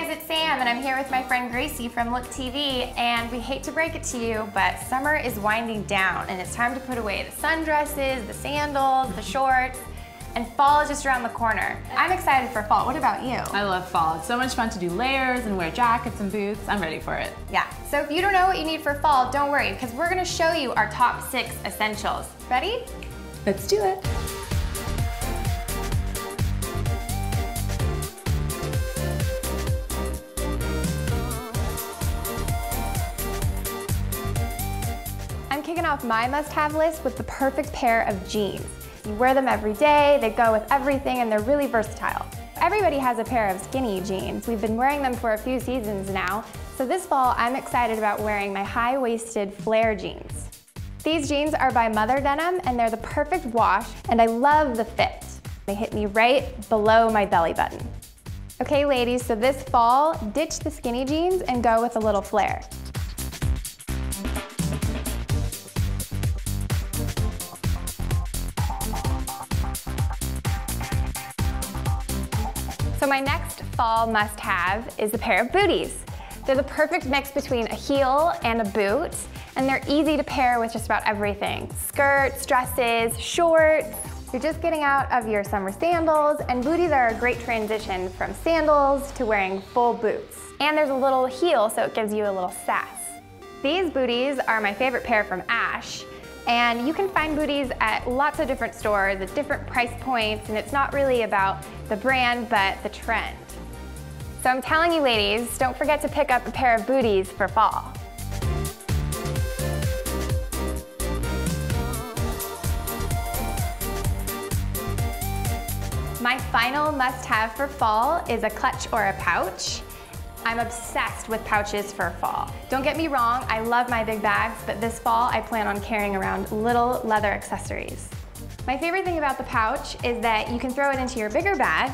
guys, it's Sam and I'm here with my friend Grasie from Look TV and we hate to break it to you, but summer is winding down and it's time to put away the sundresses, the sandals, the shorts, and fall is just around the corner. I'm excited for fall. What about you? I love fall. It's so much fun to do layers and wear jackets and boots. I'm ready for it. Yeah, so if you don't know what you need for fall, don't worry because we're gonna show you our top six essentials. Ready? Let's do it. Kicking off my must-have list with the perfect pair of jeans. You wear them every day, they go with everything, and they're really versatile. Everybody has a pair of skinny jeans. We've been wearing them for a few seasons now, so this fall I'm excited about wearing my high-waisted flare jeans. These jeans are by Mother Denim, and they're the perfect wash, and I love the fit. They hit me right below my belly button. Okay ladies, so this fall, ditch the skinny jeans and go with a little flare. So my next fall must-have is a pair of booties. They're the perfect mix between a heel and a boot, and they're easy to pair with just about everything. Skirts, dresses, shorts. You're just getting out of your summer sandals, and booties are a great transition from sandals to wearing full boots. And there's a little heel, so it gives you a little sass. These booties are my favorite pair from Ash, and you can find booties at lots of different stores at different price points, and it's not really about the brand, but the trend. So I'm telling you ladies, don't forget to pick up a pair of booties for fall. My final must-have for fall is a clutch or a pouch. I'm obsessed with pouches for fall. Don't get me wrong, I love my big bags, but this fall I plan on carrying around little leather accessories. My favorite thing about the pouch is that you can throw it into your bigger bag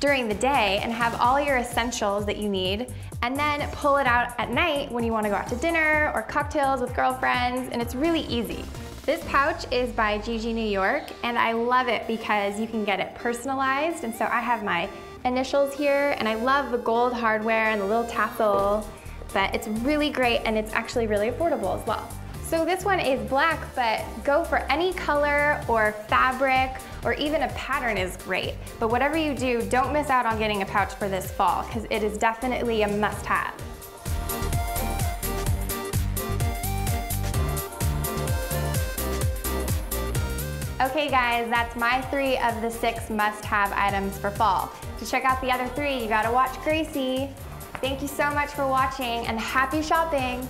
during the day and have all your essentials that you need, and then pull it out at night when you wanna go out to dinner or cocktails with girlfriends, and it's really easy. This pouch is by Gigi New York, and I love it because you can get it personalized, and so I have my initials here, and I love the gold hardware and the little tassel, but it's really great and it's actually really affordable as well. So this one is black, but go for any color or fabric or even a pattern is great. But whatever you do, don't miss out on getting a pouch for this fall because it is definitely a must-have. Okay guys, that's my three of the six must-have items for fall. To check out the other three, you gotta watch Grasie. Thank you so much for watching and happy shopping.